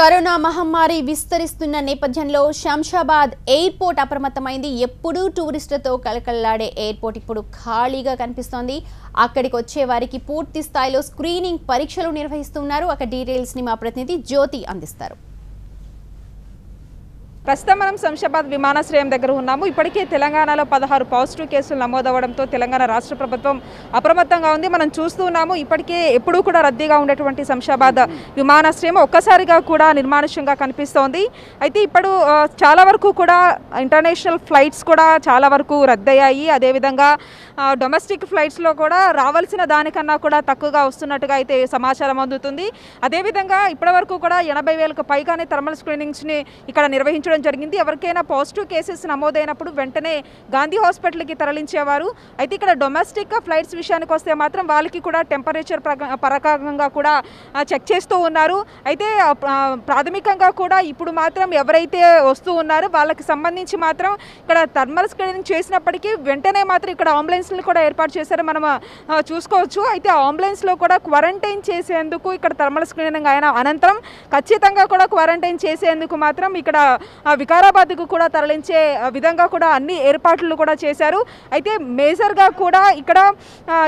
Corona మహమ్మారి విస్తరిస్తున్న నేపథ్యంలో శంషాబాద్ ఎయిర్పోర్ట్ అప్రమత్తమైంది. ఎప్పుడూ టూరిస్టులతో కలకల్లాడే ఎయిర్పోర్ట్ ఇప్పుడు ఖాళీగా కనిపిస్తోంది. అక్కడికి వచ్చే వారికి పూర్తి స్థాయిలో స్క్రీనింగ్ పరీక్షలు నిర్వహిస్తున్నారు. అక్కడ డీటెయిల్స్ని మా ప్రతినిధి జ్యోతి అందిస్తారు. ప్రస్తుతం మనం శంషాబాద్ విమానాశ్రయం దగ్గర ఉన్నాము. ఇప్పటికే తెలంగాణలో పదహారు పాజిటివ్ కేసులు నమోదవడంతో తెలంగాణ రాష్ట్ర ప్రభుత్వం అప్రమత్తంగా ఉంది. మనం చూస్తూ ఉన్నాము ఇప్పటికే ఎప్పుడూ కూడా రద్దీగా ఉండేటువంటి శంషాబాద్ విమానాశ్రయం ఒక్కసారిగా కూడా నిర్మానుష్యంగా కనిపిస్తోంది. అయితే ఇప్పుడు చాలా వరకు కూడా ఇంటర్నేషనల్ ఫ్లైట్స్ కూడా చాలా వరకు రద్దయ్యాయి. అదేవిధంగా డొమెస్టిక్ ఫ్లైట్స్లో కూడా రావాల్సిన దానికన్నా కూడా తక్కువగా వస్తున్నట్టుగా అయితే సమాచారం అందుతుంది. అదేవిధంగా ఇప్పటివరకు కూడా ఎనభై వేలకు పైగానే థర్మల్ స్క్రీనింగ్స్ని ఇక్కడ నిర్వహించడం జరిగింది. ఎవరికైనా పాజిటివ్ కేసెస్ నమోదైనప్పుడు వెంటనే గాంధీ హాస్పిటల్కి తరలించేవారు. అయితే ఇక్కడ డొమెస్టిక్ ఫ్లైట్స్ విషయానికి వస్తే మాత్రం వాళ్ళకి కూడా టెంపరేచర్ ప్రకారంగా కూడా చెక్ చేస్తూ ఉన్నారు. అయితే ప్రాథమికంగా కూడా ఇప్పుడు మాత్రం ఎవరైతే వస్తూ ఉన్నారో వాళ్ళకి సంబంధించి మాత్రం ఇక్కడ థర్మల్ స్క్రీనింగ్ చేసినప్పటికీ వెంటనే మాత్రం ఇక్కడ అంబులెన్స్లు కూడా ఏర్పాటు చేశారు. మనం చూసుకోవచ్చు. అయితే అంబులెన్స్లో కూడా క్వారంటైన్ చేసేందుకు ఇక్కడ థర్మల్ స్క్రీనింగ్ అయిన అనంతరం ఖచ్చితంగా కూడా క్వారంటైన్ చేసేందుకు మాత్రం ఇక్కడ వికారాబాద్కు కూడా తరలించే విధంగా కూడా అన్ని ఏర్పాట్లు కూడా చేశారు. అయితే మేజర్గా కూడా ఇక్కడ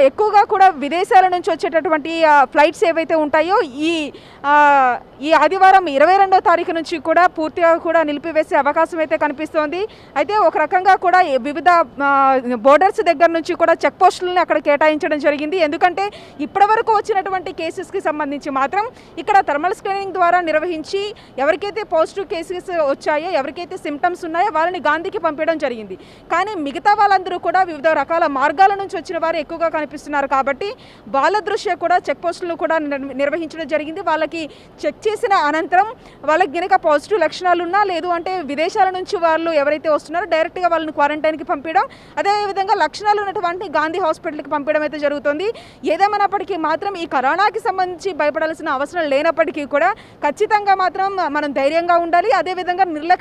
ఎక్కువగా కూడా విదేశాల నుంచి వచ్చేటటువంటి ఫ్లైట్స్ ఏవైతే ఉంటాయో ఈ ఈ ఆదివారం ఇరవై రెండో తారీఖు నుంచి కూడా పూర్తిగా కూడా నిలిపివేసే అవకాశం అయితే కనిపిస్తోంది. అయితే ఒక రకంగా కూడా వివిధ బోర్డర్స్ దగ్గర నుంచి కూడా చెక్ పోస్టులను అక్కడ కేటాయించడం జరిగింది. ఎందుకంటే ఇప్పటివరకు వచ్చినటువంటి కేసెస్కి సంబంధించి మాత్రం ఇక్కడ థర్మల్ స్క్రీనింగ్ ద్వారా నిర్వహించి ఎవరికైతే పాజిటివ్ కేసెస్ వచ్చాయో ఎవరికైతే సిమ్టమ్స్ ఉన్నాయో వాళ్ళని గాంధీకి పంపించడం జరిగింది. కానీ మిగతా వాళ్ళందరూ కూడా వివిధ రకాల మార్గాల నుంచి వచ్చిన వారు ఎక్కువగా కనిపిస్తున్నారు కాబట్టి వాళ్ళ దృష్ట్యా కూడా చెక్ పోస్టులను కూడా నిర్వహించడం జరిగింది. వాళ్ళకి చెక్ చేసిన అనంతరం వాళ్ళకి గనక పాజిటివ్ లక్షణాలు ఉన్నా లేదు అంటే విదేశాల నుంచి వాళ్ళు ఎవరైతే వస్తున్నారో డైరెక్ట్గా వాళ్ళని క్వారంటైన్కి పంపించడం అదేవిధంగా లక్షణాలు ఉన్నటువంటి గాంధీ హాస్పిటల్కి పంపించడం అయితే జరుగుతుంది. ఏదేమైనప్పటికీ మాత్రం ఈ కరోనాకి సంబంధించి భయపడాల్సిన అవసరం లేనప్పటికీ కూడా ఖచ్చితంగా మాత్రం మనం ధైర్యంగా ఉండాలి. అదేవిధంగా నిర్లక్ష్యం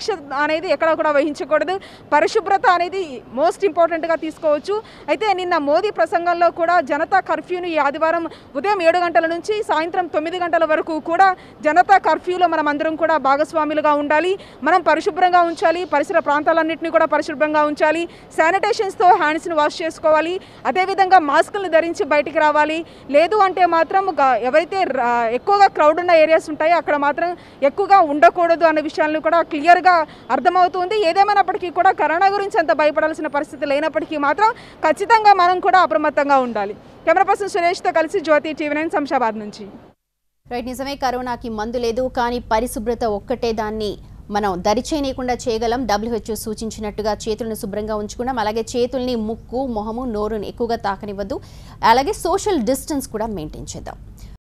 అనేది ఎక్కడ కూడా వహించకూడదు. పరిశుభ్రత అనేది మోస్ట్ ఇంపార్టెంట్గా తీసుకోవచ్చు. అయితే నిన్న మోదీ ప్రసంగంలో కూడా జనతా కర్ఫ్యూను ఈ ఆదివారం ఉదయం ఏడు గంటల నుంచి సాయంత్రం తొమ్మిది గంటల వరకు కూడా జనతా కర్ఫ్యూలో మనం అందరం కూడా భాగస్వాములుగా ఉండాలి. మనం పరిశుభ్రంగా ఉంచాలి. పరిసర ప్రాంతాలన్నింటినీ కూడా పరిశుభ్రంగా ఉంచాలి. శానిటేషన్స్తో హ్యాండ్స్ని వాష్ చేసుకోవాలి. అదేవిధంగా మాస్కులను ధరించి బయటికి రావాలి. లేదు అంటే మాత్రం ఎవరైతే ఎక్కువగా క్రౌడ్ ఉన్న ఏరియాస్ ఉంటాయో అక్కడ మాత్రం ఎక్కువగా ఉండకూడదు అనే విషయాలను కూడా క్లియర్ క్లియర్గా అర్థమవుతుంది. ఏదేమైనప్పటికీ కూడా కరోనా గురించి అంత భయపడాల్సిన పరిస్థితి లేనప్పటికీ మాత్రం ఖచ్చితంగా మనం కూడా అప్రమత్తంగా ఉండాలి. కెమెరా పర్సన్ సురేష్తో కలిసి జ్యోతి టీవీ నైన్ శంషాబాద్ నుంచి. రైట్ నిజమే కరోనాకి మందు లేదు కానీ పరిశుభ్రత ఒక్కటే దాన్ని మనం దరిచేయనీయకుండా చేయగలం. డబ్ల్యూహెచ్ఓ సూచించినట్టుగా చేతులను శుభ్రంగా ఉంచుకున్నాం. అలాగే చేతుల్ని ముక్కు మొహము నోరుని ఎక్కువగా తాకనివ్వద్దు. అలాగే సోషల్ డిస్టెన్స్ కూడా మెయింటైన్ చేద్దాం.